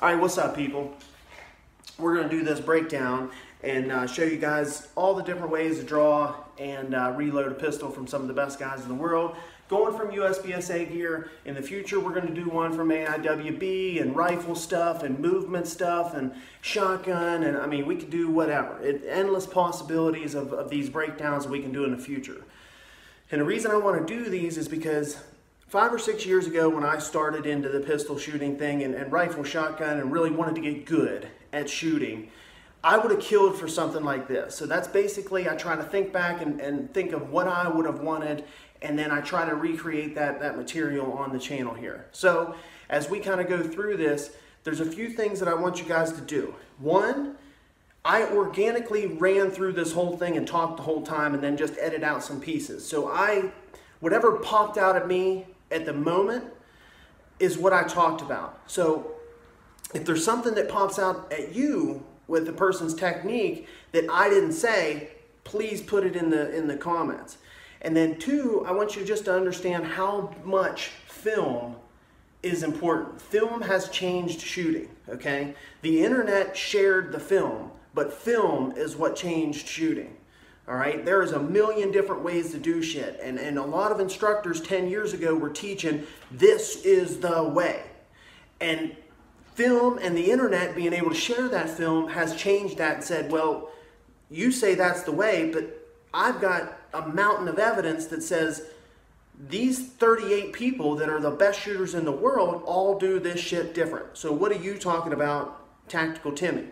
All right, what's up, people? We're going to do this breakdown and uh, show you guys all the different ways to draw and uh, reload a pistol from some of the best guys in the world. Going from USPSA gear, in the future we're going to do one from AIWB and rifle stuff and movement stuff and shotgun and I mean we could do whatever. It, endless possibilities of, of these breakdowns we can do in the future. And the reason I want to do these is because five or six years ago when I started into the pistol shooting thing and, and rifle shotgun and really wanted to get good at shooting, I would have killed for something like this. So that's basically, I try to think back and, and think of what I would have wanted and then I try to recreate that, that material on the channel here. So as we kind of go through this, there's a few things that I want you guys to do. One, I organically ran through this whole thing and talked the whole time and then just edit out some pieces. So I, whatever popped out at me at the moment is what I talked about. So if there's something that pops out at you with the person's technique that I didn't say, please put it in the in the comments. And then two, I want you just to understand how much film is important. Film has changed shooting, okay? The internet shared the film, but film is what changed shooting. All right, there is a million different ways to do shit. And, and a lot of instructors 10 years ago were teaching this is the way. And film and the internet being able to share that film has changed that and said, well, you say that's the way, but I've got a mountain of evidence that says these 38 people that are the best shooters in the world all do this shit different. So what are you talking about, Tactical Timmy?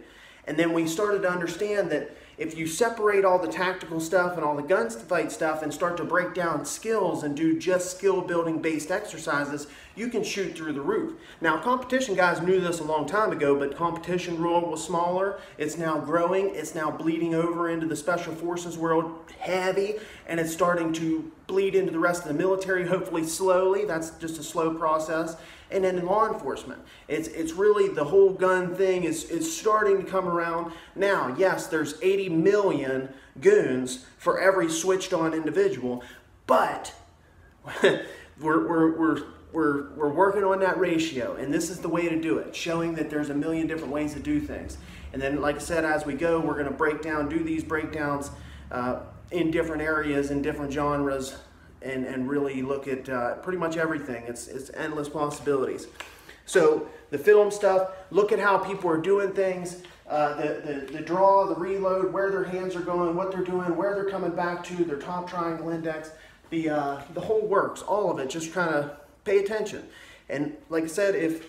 And then we started to understand that if you separate all the tactical stuff and all the gunfight stuff and start to break down skills and do just skill building based exercises, you can shoot through the roof. Now, competition guys knew this a long time ago, but competition world was smaller. It's now growing. It's now bleeding over into the special forces world heavy, and it's starting to bleed into the rest of the military, hopefully slowly. That's just a slow process and then in law enforcement. It's, it's really the whole gun thing is, is starting to come around. Now, yes, there's 80 million goons for every switched on individual, but we're, we're, we're, we're, we're working on that ratio, and this is the way to do it, showing that there's a million different ways to do things. And then, like I said, as we go, we're going to break down, do these breakdowns uh, in different areas, in different genres, and, and really look at uh, pretty much everything. It's, it's endless possibilities. So the film stuff, look at how people are doing things, uh, the, the, the draw, the reload, where their hands are going, what they're doing, where they're coming back to, their top triangle index, the, uh, the whole works, all of it, just kind of pay attention. And like I said, if,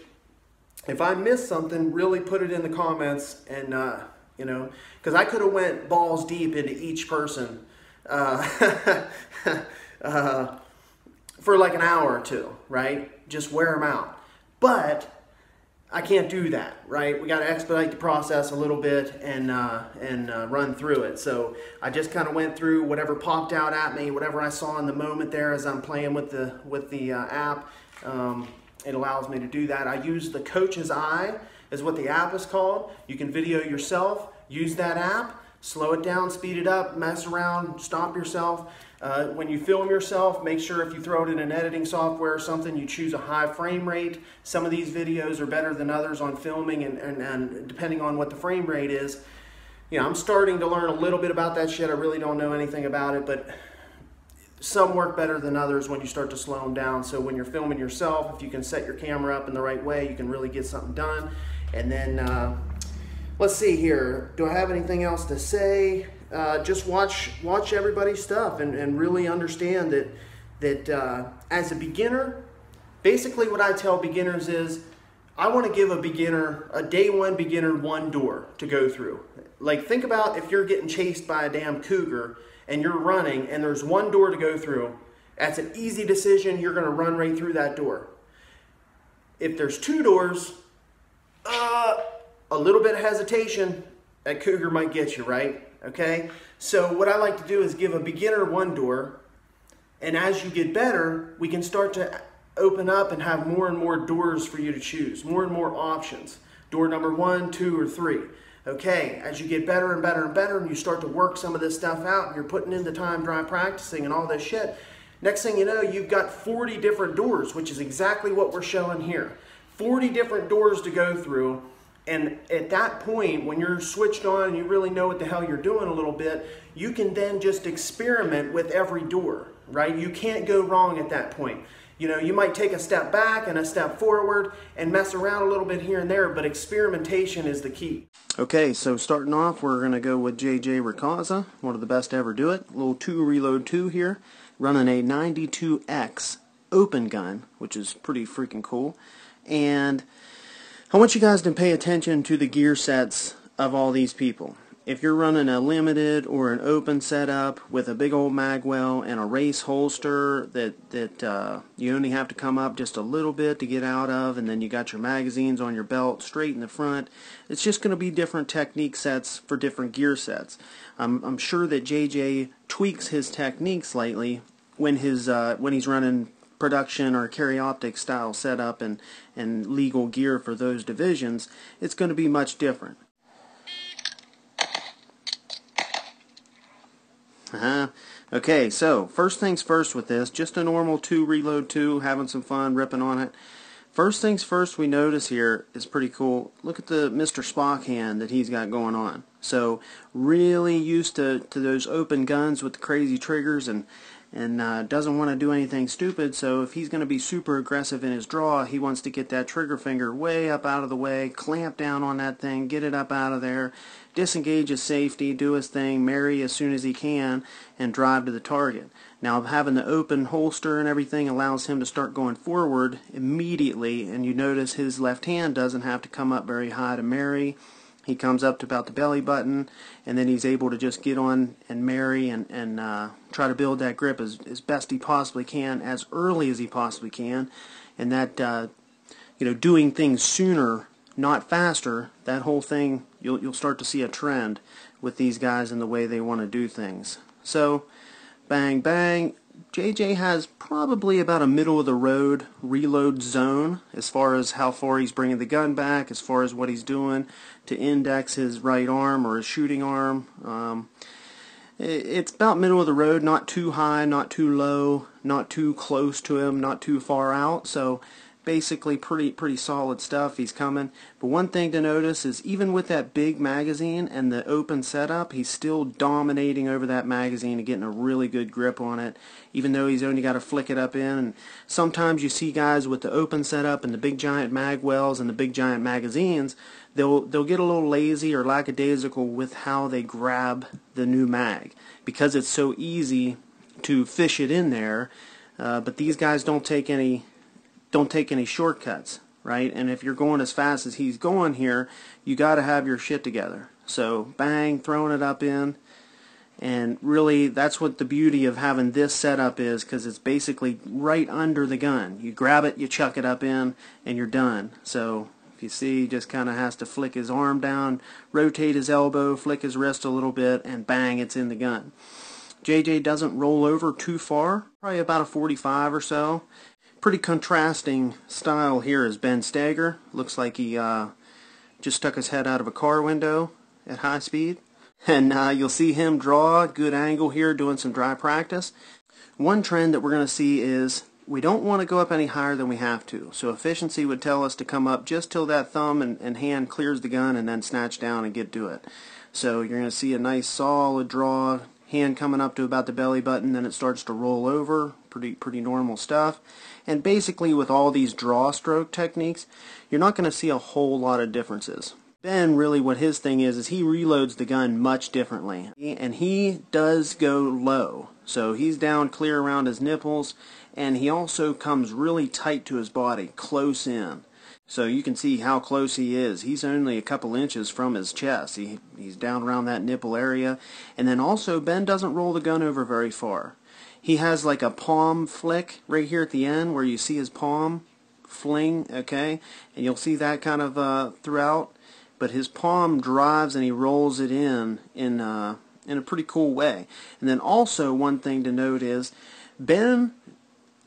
if I miss something, really put it in the comments and, uh, you know, because I could have went balls deep into each person. Uh, uh, for like an hour or two, right? Just wear them out. But I can't do that, right? We got to expedite the process a little bit and uh, and uh, run through it. So I just kind of went through whatever popped out at me, whatever I saw in the moment there as I'm playing with the with the uh, app. Um, it allows me to do that. I use the coach's eye, is what the app is called. You can video yourself, use that app, slow it down, speed it up, mess around, stop yourself. Uh, when you film yourself, make sure if you throw it in an editing software or something, you choose a high frame rate. Some of these videos are better than others on filming and, and, and depending on what the frame rate is. You know, I'm starting to learn a little bit about that shit. I really don't know anything about it, but some work better than others when you start to slow them down. So when you're filming yourself, if you can set your camera up in the right way, you can really get something done. And then, uh, let's see here. Do I have anything else to say? Uh, just watch watch everybody's stuff and, and really understand that that uh, as a beginner, basically what I tell beginners is I want to give a beginner, a day one beginner, one door to go through. Like think about if you're getting chased by a damn cougar and you're running and there's one door to go through. That's an easy decision. You're going to run right through that door. If there's two doors, uh, a little bit of hesitation, that cougar might get you, right? Okay? So what I like to do is give a beginner one door, and as you get better, we can start to open up and have more and more doors for you to choose, more and more options. Door number one, two, or three. Okay, as you get better and better and better, and you start to work some of this stuff out, and you're putting in the time dry practicing and all this shit, next thing you know, you've got 40 different doors, which is exactly what we're showing here. 40 different doors to go through. And at that point, when you're switched on and you really know what the hell you're doing a little bit, you can then just experiment with every door, right? You can't go wrong at that point. You know, you might take a step back and a step forward and mess around a little bit here and there, but experimentation is the key. Okay, so starting off, we're going to go with JJ Racaza, one of the best to ever do it. Little 2 Reload 2 here, running a 92X open gun, which is pretty freaking cool. And I want you guys to pay attention to the gear sets of all these people. If you're running a limited or an open setup with a big old magwell and a race holster that that uh, you only have to come up just a little bit to get out of and then you got your magazines on your belt straight in the front it's just going to be different technique sets for different gear sets. I'm, I'm sure that JJ tweaks his techniques slightly when his uh, when he's running production or carry optic style setup and and legal gear for those divisions it's going to be much different Uh-huh. Okay, so first things first with this, just a normal 2 reload 2, having some fun, ripping on it. First things first we notice here is pretty cool. Look at the Mr. Spock hand that he's got going on. So really used to, to those open guns with the crazy triggers and and uh, doesn't want to do anything stupid so if he's going to be super aggressive in his draw he wants to get that trigger finger way up out of the way clamp down on that thing get it up out of there disengage his safety do his thing marry as soon as he can and drive to the target. Now having the open holster and everything allows him to start going forward immediately and you notice his left hand doesn't have to come up very high to marry he comes up to about the belly button and then he's able to just get on and marry and, and uh, try to build that grip as, as best he possibly can as early as he possibly can. And that uh, you know doing things sooner not faster that whole thing you'll, you'll start to see a trend with these guys and the way they want to do things. So bang bang JJ has probably about a middle of the road reload zone as far as how far he's bringing the gun back, as far as what he's doing to index his right arm or his shooting arm. Um, it's about middle of the road, not too high, not too low, not too close to him, not too far out. So basically pretty pretty solid stuff. He's coming. But one thing to notice is even with that big magazine and the open setup he's still dominating over that magazine and getting a really good grip on it even though he's only got to flick it up in. And sometimes you see guys with the open setup and the big giant mag wells and the big giant magazines they'll they'll get a little lazy or lackadaisical with how they grab the new mag because it's so easy to fish it in there. Uh, but these guys don't take any don't take any shortcuts, right? And if you're going as fast as he's going here, you got to have your shit together. So bang, throwing it up in. And really, that's what the beauty of having this setup is because it's basically right under the gun. You grab it, you chuck it up in, and you're done. So if you see, he just kind of has to flick his arm down, rotate his elbow, flick his wrist a little bit, and bang, it's in the gun. JJ doesn't roll over too far, probably about a 45 or so. Pretty contrasting style here is Ben Stoeger. Looks like he uh, just stuck his head out of a car window at high speed. And uh, you'll see him draw, a good angle here, doing some dry practice. One trend that we're going to see is we don't want to go up any higher than we have to. So efficiency would tell us to come up just till that thumb and, and hand clears the gun and then snatch down and get to it. So you're going to see a nice solid draw, hand coming up to about the belly button, then it starts to roll over, pretty pretty normal stuff. And basically with all these draw stroke techniques, you're not going to see a whole lot of differences. Ben really what his thing is is he reloads the gun much differently. And he does go low. So he's down clear around his nipples and he also comes really tight to his body, close in. So you can see how close he is. He's only a couple inches from his chest. He, he's down around that nipple area. And then also Ben doesn't roll the gun over very far. He has like a palm flick right here at the end where you see his palm fling, okay? And you'll see that kind of uh, throughout. But his palm drives and he rolls it in in, uh, in a pretty cool way. And then also one thing to note is Ben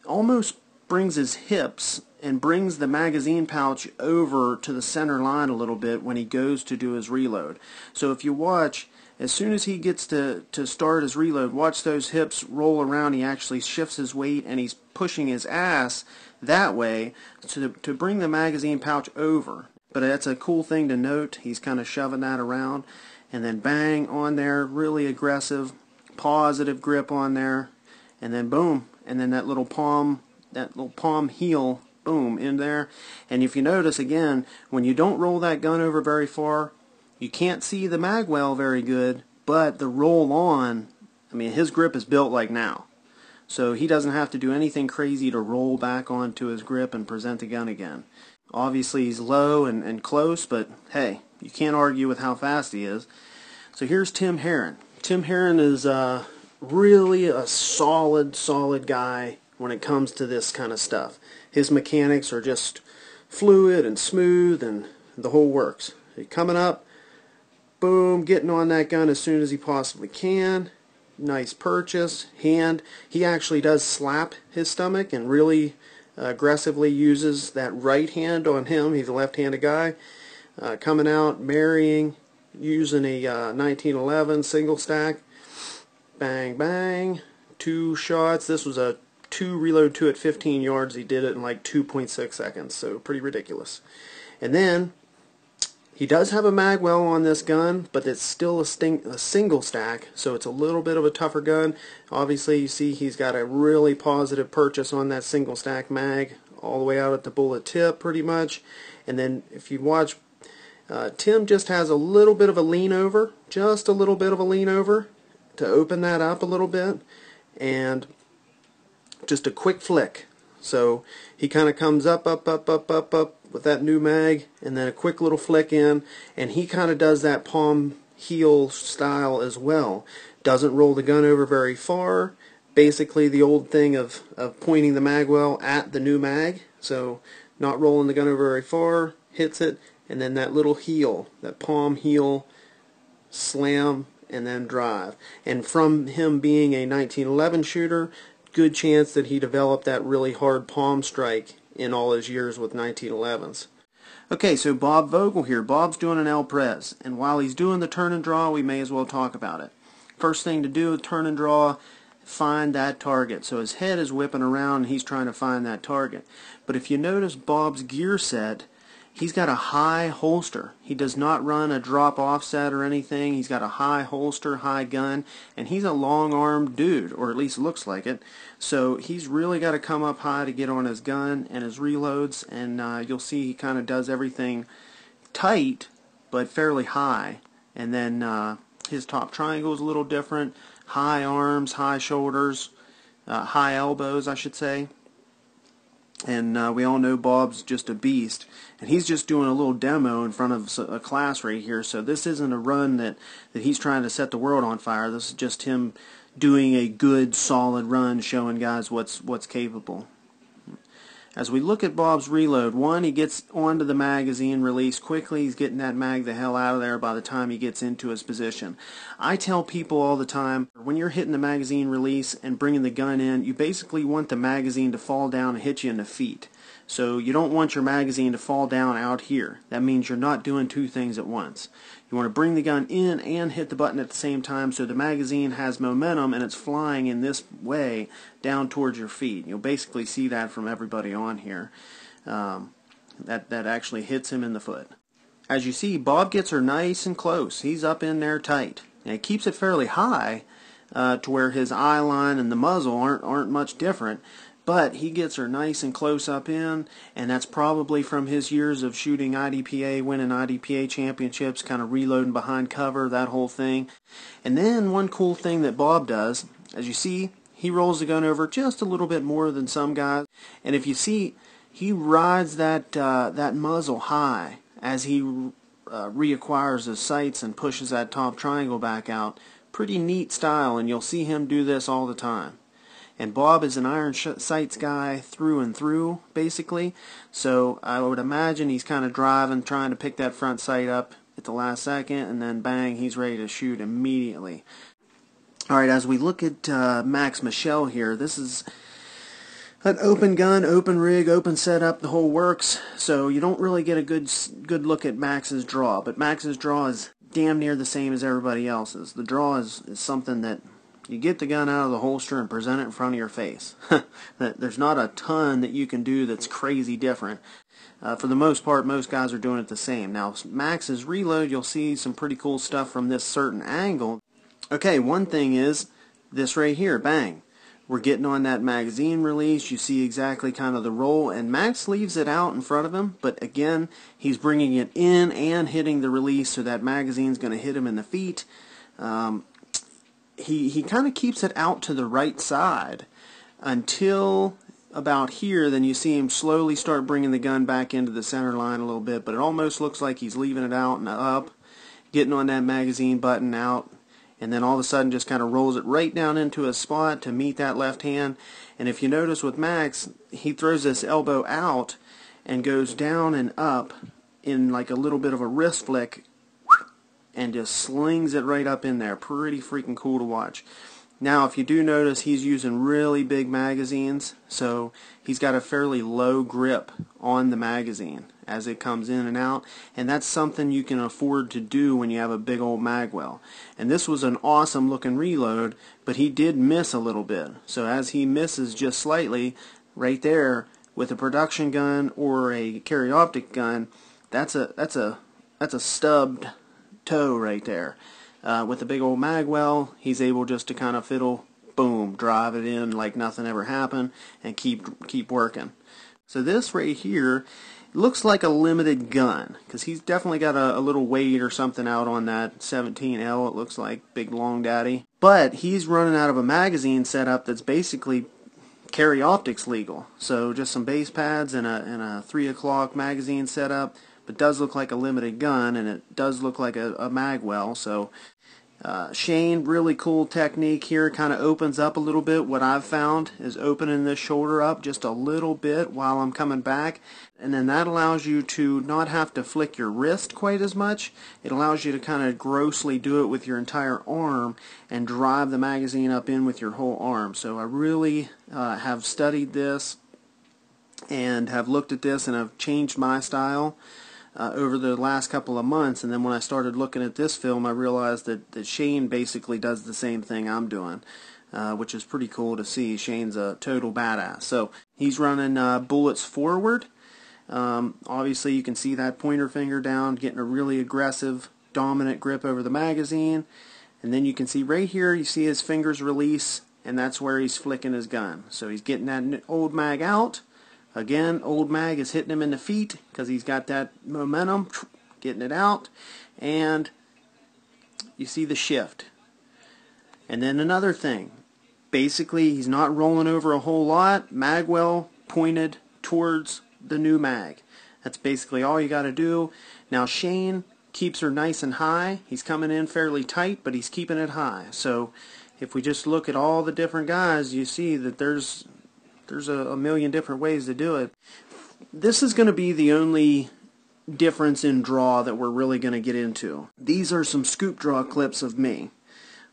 almost brings his hips and brings the magazine pouch over to the center line a little bit when he goes to do his reload. So if you watch, as soon as he gets to, to start his reload, watch those hips roll around. He actually shifts his weight and he's pushing his ass that way to, to bring the magazine pouch over. But that's a cool thing to note. He's kind of shoving that around. And then bang on there, really aggressive, positive grip on there. And then boom. And then that little palm, that little palm heel, boom, in there. And if you notice again, when you don't roll that gun over very far, you can't see the magwell very good, but the roll on, I mean, his grip is built like now. So he doesn't have to do anything crazy to roll back onto his grip and present the gun again. Obviously he's low and, and close, but hey, you can't argue with how fast he is. So here's Tim Herron. Tim Herron is uh, really a solid, solid guy when it comes to this kind of stuff. His mechanics are just fluid and smooth and the whole works. Coming up, boom, getting on that gun as soon as he possibly can nice purchase. Hand, he actually does slap his stomach and really aggressively uses that right hand on him. He's a left-handed guy. Uh, coming out, marrying, using a uh, 1911 single stack. Bang, bang. Two shots. This was a two reload two at 15 yards. He did it in like 2.6 seconds, so pretty ridiculous. And then he does have a magwell on this gun, but it's still a, sting, a, single stack, so it's a little bit of a tougher gun. Obviously, you see he's got a really positive purchase on that single stack mag, all the way out at the bullet tip, pretty much. And then if you watch, uh, Tim just has a little bit of a lean over, just a little bit of a lean over, to open that up a little bit, and just a quick flick. So he kind of comes up, up, up, up, up, up, with that new mag and then a quick little flick in and he kind of does that palm heel style as well. Doesn't roll the gun over very far. Basically the old thing of, of pointing the mag well at the new mag. So not rolling the gun over very far, hits it, and then that little heel, that palm heel slam and then drive. And from him being a 1911 shooter, good chance that he developed that really hard palm strike in all his years with 1911s. Okay, so Bob Vogel here. Bob's doing an El Pres, and while he's doing the turn and draw, we may as well talk about it. First thing to do, with turn and draw, find that target. So his head is whipping around, and he's trying to find that target. But if you notice Bob's gear set, He's got a high holster. He does not run a drop offset or anything. He's got a high holster, high gun, and he's a long-armed dude, or at least looks like it. So he's really got to come up high to get on his gun and his reloads, and uh, you'll see he kind of does everything tight, but fairly high. And then uh, his top triangle is a little different. High arms, high shoulders, uh, high elbows, I should say and uh, we all know Bob's just a beast and he's just doing a little demo in front of a class right here. So this isn't a run that that he's trying to set the world on fire. This is just him doing a good solid run showing guys what's what's capable as we look at Bob's reload, one, he gets onto the magazine release quickly. He's getting that mag the hell out of there by the time he gets into his position. I tell people all the time, when you're hitting the magazine release and bringing the gun in, you basically want the magazine to fall down and hit you in the feet. So you don't want your magazine to fall down out here. That means you're not doing two things at once. You want to bring the gun in and hit the button at the same time so the magazine has momentum and it's flying in this way down towards your feet. You'll basically see that from everybody on here. Um, that, that actually hits him in the foot. As you see, Bob gets her nice and close. He's up in there tight. And he keeps it fairly high uh, to where his eye line and the muzzle aren't, aren't much different but he gets her nice and close up in, and that's probably from his years of shooting IDPA, winning IDPA championships, kind of reloading behind cover, that whole thing. And then one cool thing that Bob does, as you see, he rolls the gun over just a little bit more than some guys, and if you see, he rides that uh, that muzzle high as he uh, reacquires his sights and pushes that top triangle back out. Pretty neat style, and you'll see him do this all the time. And Bob is an iron sights guy through and through, basically. So I would imagine he's kind of driving, trying to pick that front sight up at the last second, and then bang, he's ready to shoot immediately. All right, as we look at uh, Max Michel here, this is an open gun, open rig, open setup, the whole works. So you don't really get a good good look at Max's draw. But Max's draw is damn near the same as everybody else's. The draw is, is something that you get the gun out of the holster and present it in front of your face. There's not a ton that you can do that's crazy different. Uh, for the most part, most guys are doing it the same. Now, Max's reload, you'll see some pretty cool stuff from this certain angle. Okay, one thing is this right here, bang. We're getting on that magazine release. You see exactly kind of the roll, and Max leaves it out in front of him, but again, he's bringing it in and hitting the release, so that magazine's going to hit him in the feet. Um, he he kind of keeps it out to the right side until about here. Then you see him slowly start bringing the gun back into the center line a little bit, but it almost looks like he's leaving it out and up, getting on that magazine button out and then all of a sudden just kind of rolls it right down into a spot to meet that left hand. And if you notice with Max, he throws this elbow out and goes down and up in like a little bit of a wrist flick and just slings it right up in there. Pretty freaking cool to watch. Now, if you do notice, he's using really big magazines, so he's got a fairly low grip on the magazine as it comes in and out, and that's something you can afford to do when you have a big old magwell. And this was an awesome looking reload, but he did miss a little bit. So as he misses just slightly, right there, with a production gun or a carry optic gun, that's a that's a that's a stubbed toe right there. Uh, with a big old magwell, he's able just to kind of fiddle, boom, drive it in like nothing ever happened, and keep keep working. So this right here looks like a limited gun because he's definitely got a, a, little weight or something out on that 17L. It looks like Big Long Daddy, but he's running out of a magazine setup that's basically carry optics legal. So just some base pads and a and a three o'clock magazine setup, but does look like a limited gun and it does look like a, a magwell. So uh, Shane, really cool technique here, kind of opens up a little bit. What I've found is opening this shoulder up just a little bit while I'm coming back, and then that allows you to not have to flick your wrist quite as much. It allows you to kind of grossly do it with your entire arm and drive the magazine up in with your whole arm. So I really uh, have studied this and have looked at this and have changed my style uh, over the last couple of months. And then when I started looking at this film, I realized that, that Shane basically does the same thing I'm doing. Uh, which is pretty cool to see. Shane's a total badass. So he's running uh, bullets forward. Um, obviously, you can see that pointer finger down, getting a really aggressive, dominant grip over the magazine. And then you can see right here, you see his fingers release, and that's where he's flicking his gun. So he's getting that old mag out, Again, old mag is hitting him in the feet because he's got that momentum, getting it out, and you see the shift. And then another thing, basically he's not rolling over a whole lot, magwell pointed towards the new mag. That's basically all you got to do. Now Shane keeps her nice and high. He's coming in fairly tight, but he's keeping it high. So if we just look at all the different guys, you see that there's there's a, a million different ways to do it. This is going to be the only difference in draw that we're really going to get into. These are some scoop draw clips of me.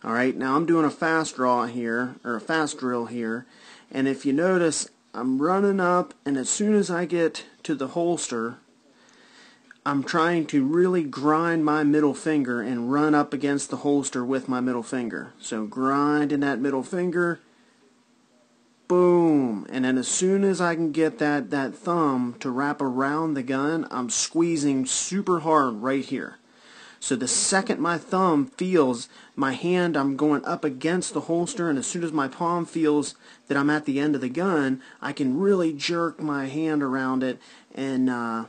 Alright, now I'm doing a fast draw here, or a fast drill here, and if you notice, I'm running up, and as soon as I get to the holster, I'm trying to really grind my middle finger and run up against the holster with my middle finger. So grinding that middle finger, boom. And then as soon as I can get that that thumb to wrap around the gun I'm squeezing super hard right here. So the second my thumb feels my hand I'm going up against the holster and as soon as my palm feels that I'm at the end of the gun I can really jerk my hand around it and uh,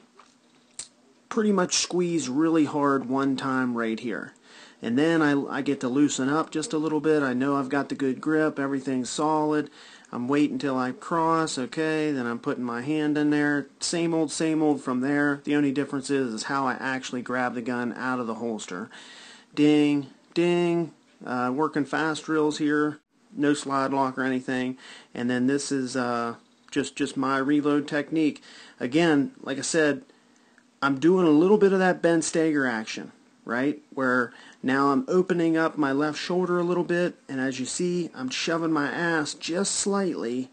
pretty much squeeze really hard one time right here. And then I, I get to loosen up just a little bit. I know I've got the good grip. Everything's solid I'm waiting until I cross, okay, then I'm putting my hand in there. Same old, same old from there. The only difference is, is how I actually grab the gun out of the holster. Ding, ding, uh, working fast drills here, no slide lock or anything. And then this is uh, just, just my reload technique. Again, like I said, I'm doing a little bit of that Ben Stoeger action right? Where now I'm opening up my left shoulder a little bit, and as you see, I'm shoving my ass just slightly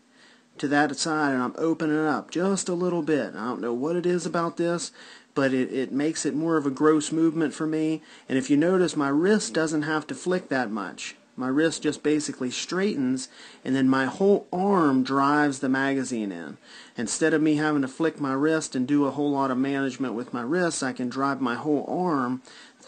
to that side and I'm opening up just a little bit. I don't know what it is about this, but it, it makes it more of a gross movement for me. And if you notice, my wrist doesn't have to flick that much. My wrist just basically straightens, and then my whole arm drives the magazine in. Instead of me having to flick my wrist and do a whole lot of management with my wrist, I can drive my whole arm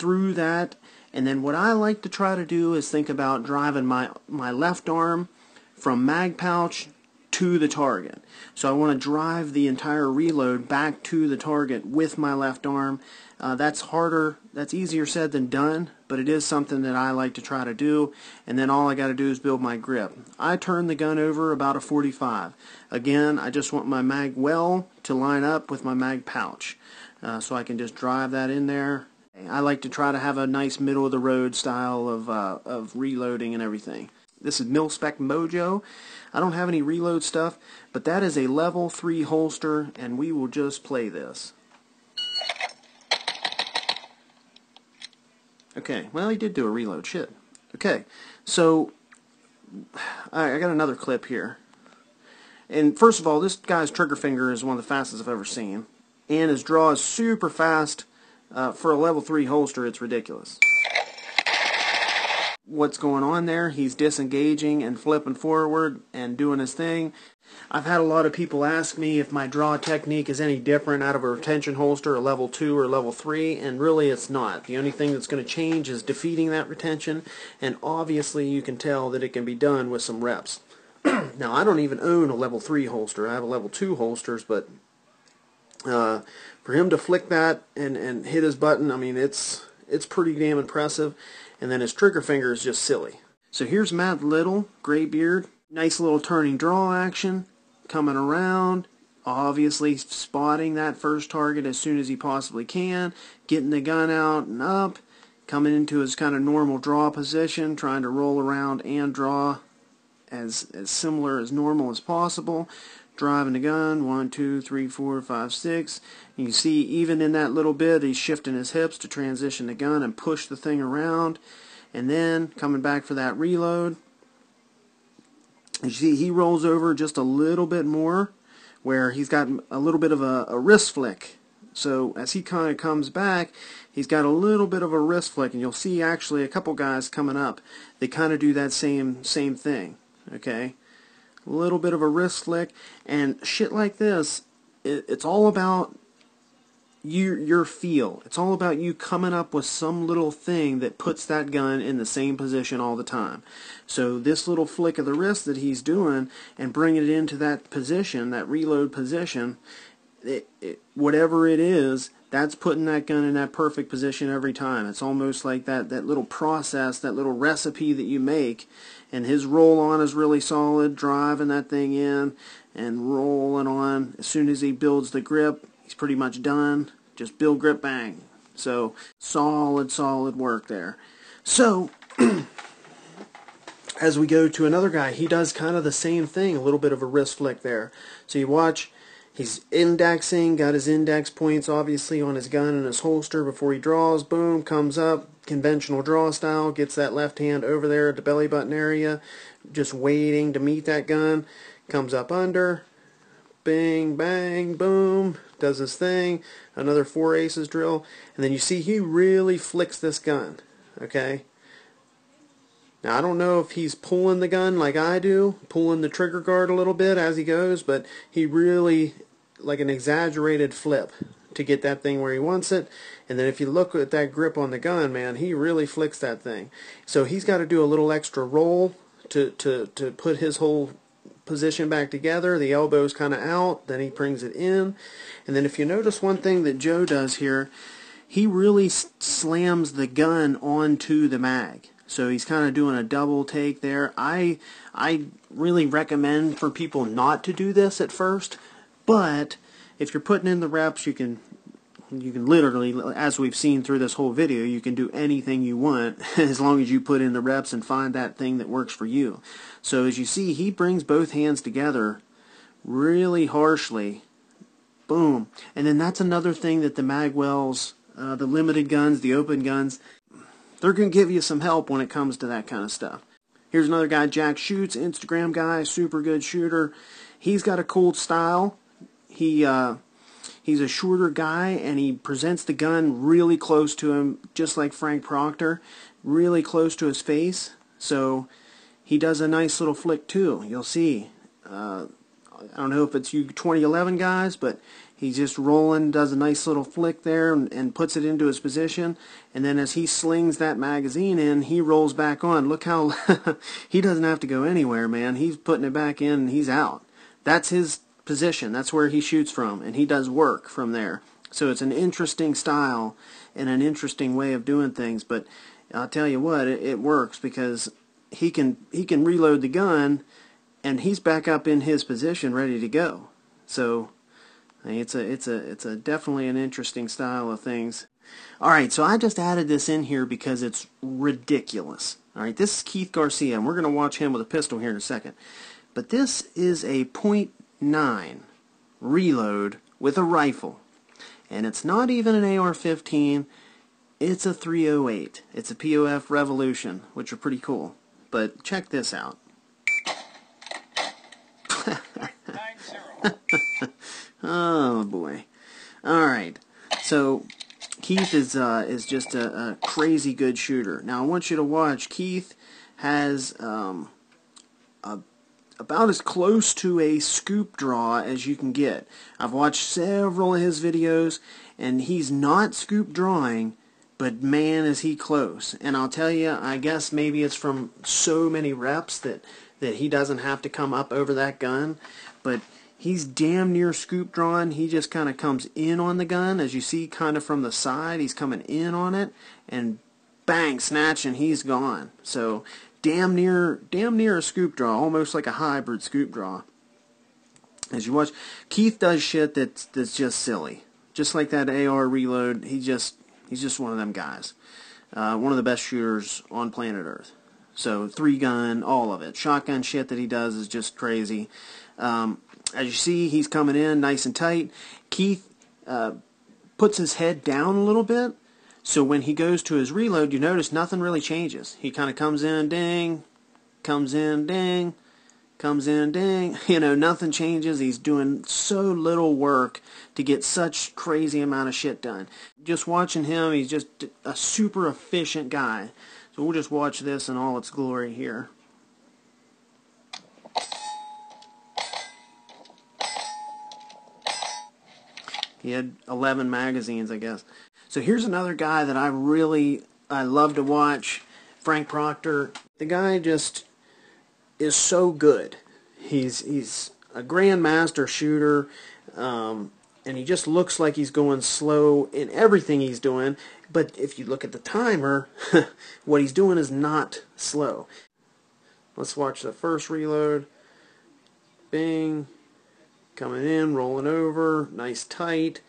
through that. And then what I like to try to do is think about driving my, my left arm from mag pouch to the target. So I want to drive the entire reload back to the target with my left arm. Uh, that's harder, that's easier said than done, but it is something that I like to try to do. And then all I got to do is build my grip. I turn the gun over about a 45. Again, I just want my mag well to line up with my mag pouch. Uh, so I can just drive that in there. I like to try to have a nice middle of the road style of, uh, of reloading and everything. This is Mil-Spec Mojo. I don't have any reload stuff, but that is a level 3 holster, and we will just play this. Okay, well, he did do a reload. Shit. Okay, so I got another clip here. And first of all, this guy's trigger finger is one of the fastest I've ever seen. And his draw is super fast. Uh, for a level 3 holster, it's ridiculous what's going on there. He's disengaging and flipping forward and doing his thing. I've had a lot of people ask me if my draw technique is any different out of a retention holster, a level 2 or level 3, and really it's not. The only thing that's going to change is defeating that retention, and obviously you can tell that it can be done with some reps. now, I don't even own a level 3 holster. I have a level 2 holsters, but uh, for him to flick that and, and hit his button, I mean, it's it's pretty damn impressive. And then his trigger finger is just silly. So here's Matt Little, Graybeard. Nice little turning draw action. Coming around. Obviously spotting that first target as soon as he possibly can. Getting the gun out and up. Coming into his kind of normal draw position. Trying to roll around and draw as, as similar as normal as possible driving the gun. One, two, three, four, five, six. You see even in that little bit, he's shifting his hips to transition the gun and push the thing around. And then coming back for that reload. You see, he rolls over just a little bit more, where he's got a little bit of a, a wrist flick. So as he kind of comes back, he's got a little bit of a wrist flick, and you'll see actually a couple guys coming up. They kind of do that same same thing. Okay, little bit of a wrist flick, and shit like this, it, it's all about your your feel. It's all about you coming up with some little thing that puts that gun in the same position all the time. So this little flick of the wrist that he's doing and bringing it into that position, that reload position, it, it, whatever it is, that's putting that gun in that perfect position every time. It's almost like that, that little process, that little recipe that you make. And his roll on is really solid, driving that thing in and rolling on. As soon as he builds the grip, he's pretty much done. Just build grip bang. So solid, solid work there. So as we go to another guy, he does kind of the same thing, a little bit of a wrist flick there. So you watch, he's indexing, got his index points obviously on his gun and his holster before he draws, boom, comes up, conventional draw style, gets that left hand over there at the belly button area, just waiting to meet that gun, comes up under, bang, bang, boom, does his thing, another four aces drill, and then you see he really flicks this gun, okay? Now I don't know if he's pulling the gun like I do, pulling the trigger guard a little bit as he goes, but he really, like an exaggerated flip to get that thing where he wants it. And then if you look at that grip on the gun, man, he really flicks that thing. So he's got to do a little extra roll to, to, to put his whole position back together. The elbow's kind of out. Then he brings it in. And then if you notice one thing that Joe does here, he really slams the gun onto the mag. So he's kind of doing a double take there. I I really recommend for people not to do this at first, but if you're putting in the reps, you can you can literally, as we've seen through this whole video, you can do anything you want as long as you put in the reps and find that thing that works for you. So as you see, he brings both hands together really harshly. Boom. And then that's another thing that the Magwells, uh, the limited guns, the open guns, they're going to give you some help when it comes to that kind of stuff. Here's another guy, Jack Shoots, Instagram guy, super good shooter. he's got a cool style. He uh, he's a shorter guy, and he presents the gun really close to him, just like Frank Proctor, really close to his face. So he does a nice little flick too. You'll see. Uh, I don't know if it's you 2011 guys, but he's just rolling, does a nice little flick there, and, and, puts it into his position. And then as he slings that magazine in, he rolls back on. Look how he doesn't have to go anywhere, man. He's putting it back in, and he's out. That's his position. That's where he shoots from, and he does work from there. So it's an interesting style and an interesting way of doing things. But I'll tell you what, it, it works because he can he can reload the gun and he's back up in his position ready to go. So it's a it's a it's a definitely an interesting style of things. All right, so I just added this in here because it's ridiculous. All right, this is Keith Garcia, and we're going to watch him with a pistol here in a second. But this is a .9 reload with a rifle, and it's not even an AR-15. It's a 308. It's a POF Revolution, which are pretty cool. But check this out. oh boy. All right. So Keith is uh, is just a, a, crazy good shooter. Now I want you to watch. Keith has um, a, about as close to a scoop draw as you can get. I've watched several of his videos, and he's not scoop drawing, but man is he close. And I'll tell you, I guess maybe it's from so many reps that that he doesn't have to come up over that gun, but he's damn near scoop drawing. He just kind of comes in on the gun, as you see kind of from the side. He's coming in on it, and bang, snatch, and he's gone. So damn near, damn near a scoop draw, almost like a hybrid scoop draw. As you watch, Keith does shit that's that's just silly, just like that AR reload. He just he's just one of them guys. Uh, one of the best shooters on planet Earth. So three gun, all of it. Shotgun shit that he does is just crazy. Um, as you see, he's coming in nice and tight. Keith uh, puts his head down a little bit. So when he goes to his reload, you notice nothing really changes. He kind of comes in, ding, comes in, ding, comes in, ding. You know, nothing changes. He's doing so little work to get such crazy amount of shit done. Just watching him, he's just a super efficient guy. So we'll just watch this in all its glory here. He had 11 magazines, I guess. So here's another guy that I really I love to watch, Frank Proctor. The guy just is so good. He's he's a grandmaster shooter. Um, and he just looks like he's going slow in everything he's doing. But if you look at the timer, what he's doing is not slow. Let's watch the first reload. Bing. Coming in, rolling over, nice tight.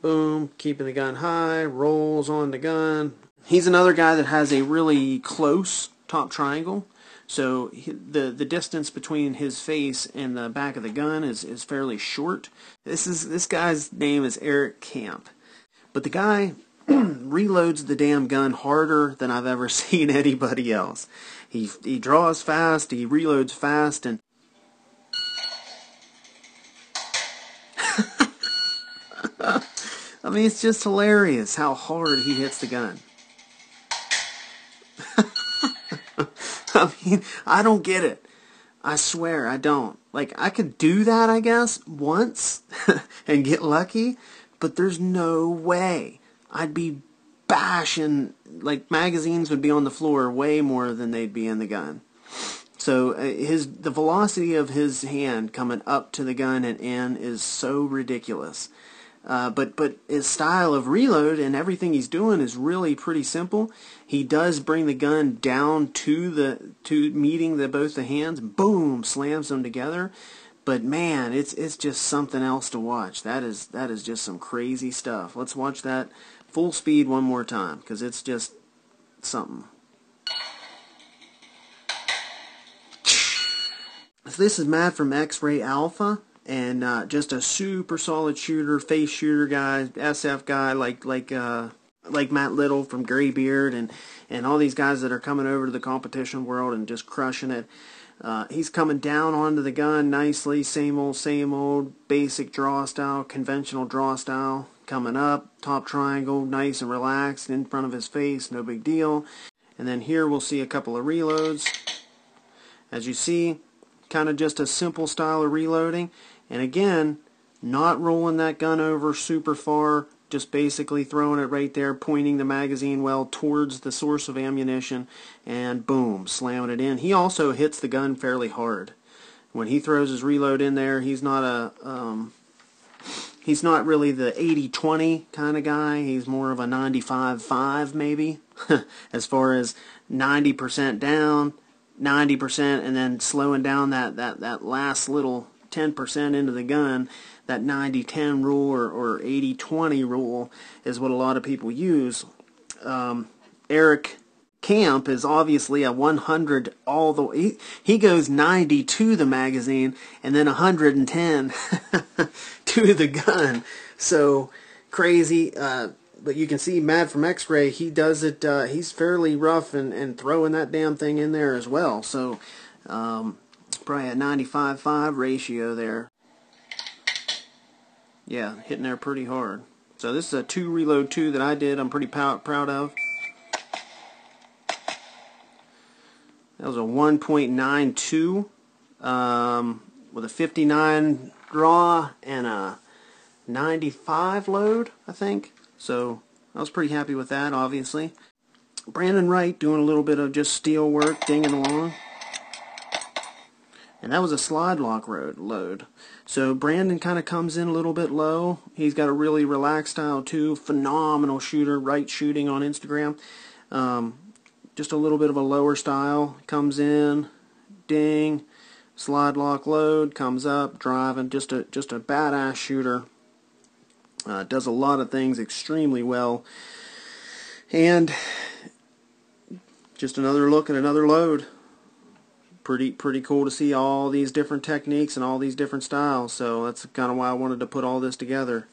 Boom, keeping the gun high, rolls on the gun. He's another guy that has a really close top triangle. So the the distance between his face and the back of the gun is, is fairly short. This is this guy's name is Eric Camp. But the guy reloads the damn gun harder than I've ever seen anybody else. He he draws fast, he reloads fast and I mean, it's just hilarious how hard he hits the gun. I mean, I don't get it. I swear I don't. Like, I could do that, I guess, once and get lucky, but there's no way. I'd be bashing, like, magazines would be on the floor way more than they'd be in the gun. So uh, his the velocity of his hand coming up to the gun and in is so ridiculous. Uh, but but his style of reload and everything he's doing is really pretty simple. He does bring the gun down to the to meeting the both the hands, boom, slams them together. But man, it's it's just something else to watch. That is that is just some crazy stuff. Let's watch that full speed one more time because it's just something. So this is Matt from X-Ray Alpha and uh, just a super solid shooter, face shooter guy, SF guy like like uh, like Matt Little from Graybeard and and all these guys that are coming over to the competition world and just crushing it. Uh, he's coming down onto the gun nicely, same old, same old, basic draw style, conventional draw style. Coming up, top triangle, nice and relaxed in front of his face, no big deal. And then here we'll see a couple of reloads. As you see, kind of just a simple style of reloading. And again, not rolling that gun over super far, just basically throwing it right there, pointing the magazine well towards the source of ammunition, and boom, slamming it in. He also hits the gun fairly hard. When he throws his reload in there, he's not a um, he's not really the 80-20 kind of guy. He's more of a 95-5 maybe, as far as 90% down, 90%, and then slowing down that that that last little 10% into the gun, that 90-10 rule or, or 80-20 rule is what a lot of people use. Um, Eric Kamps is obviously a 100 all the way. He, he goes 90 to the magazine and then 110 to the gun. So crazy. Uh, but you can see Matt from X-Ray, he does it, uh, he's fairly rough and, and throwing that damn thing in there as well. So, um, probably a 95-5 ratio there. Yeah, hitting there pretty hard. So this is a 2 reload 2 that I did I'm pretty proud of. That was a 1.92 um, with a 59 draw and a 95 load, I think. So I was pretty happy with that, obviously. Brandon Wright doing a little bit of just steel work, dinging along. And that was a slide lock road load. So Brandon kind of comes in a little bit low. He's got a really relaxed style too. Phenomenal shooter, right shooting on Instagram. Um, just a little bit of a lower style. Comes in, ding, slide lock load, comes up, driving. Just a just a badass shooter. Uh, does a lot of things extremely well. And just another look at another load pretty pretty cool to see all these different techniques and all these different styles. So that's kind of why I wanted to put all this together.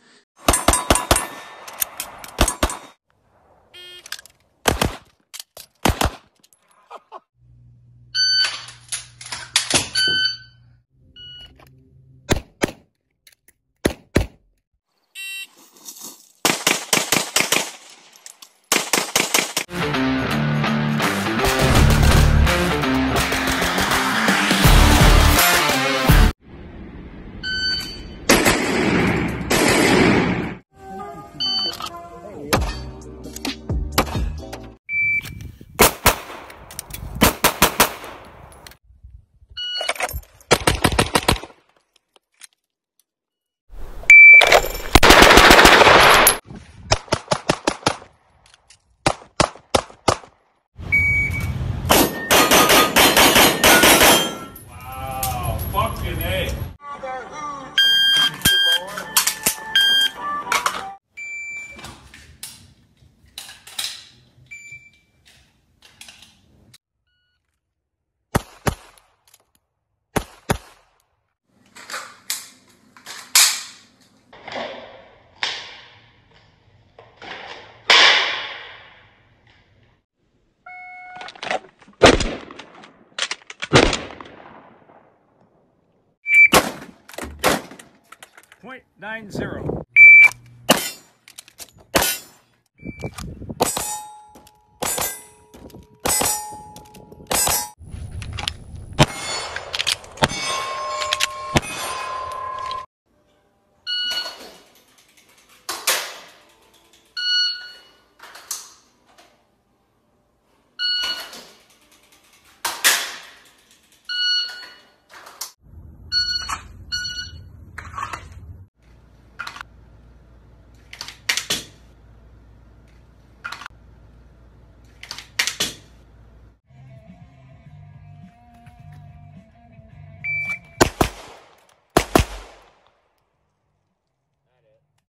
Nine zero.